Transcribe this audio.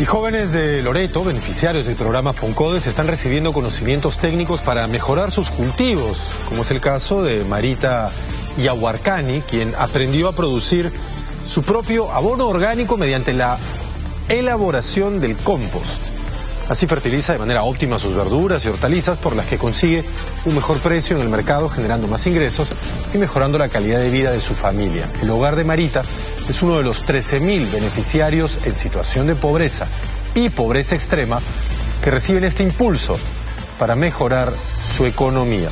Y jóvenes de Loreto, beneficiarios del programa FONCODES, están recibiendo conocimientos técnicos para mejorar sus cultivos, como es el caso de Marita Yahuarcani, quien aprendió a producir su propio abono orgánico mediante la elaboración del compost. Así fertiliza de manera óptima sus verduras y hortalizas por las que consigue un mejor precio en el mercado generando más ingresos y mejorando la calidad de vida de su familia. El hogar de Marita es uno de los 13.000 beneficiarios en situación de pobreza y pobreza extrema que reciben este impulso para mejorar su economía.